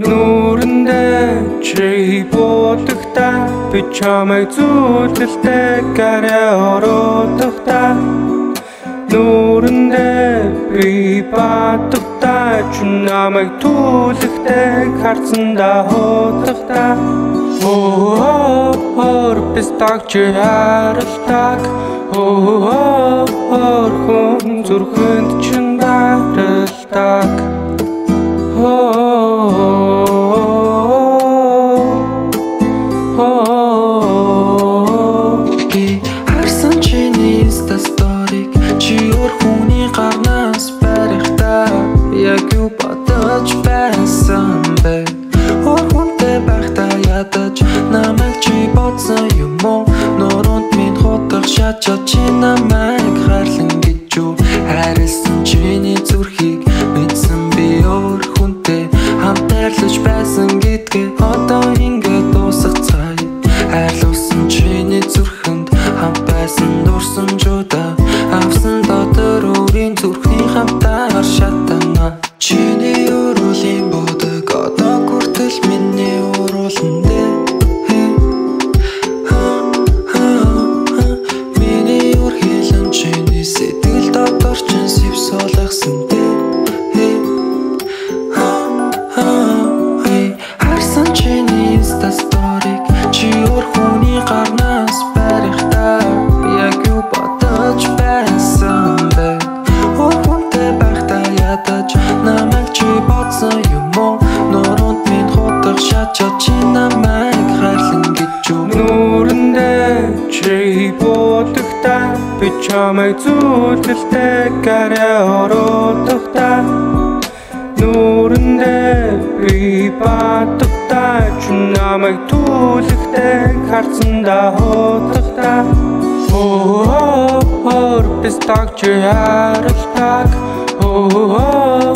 Нүрэндээ чи бодогта би чамайг зүтэлтэй гараа оротохта Нүрэндээ би бадогта чи намайг түлхтэй харцанда хотохта Оо хор пистак чи харалтак Оо хор хүн зүрхэнд шачаад чи намайг хайрлан гэж юу Хайрлсан чиний зүрхийг мэдсэн би өөр хүнтэй. Хамтарлаж байсан гэдгээ одоо ингэ дуусах цай. Хайрлуулсан чиний зүрхэнд хамт байсан дурсан жуда. Авсан дотор өөрийн зүрхний хамтаар шатана би чамайг зүтэлтэй гараа оротохта Нүрэндээ би бадогта чи намайг түлхтэй харцанда хотохта Оо хор пистак чи харалтак Оо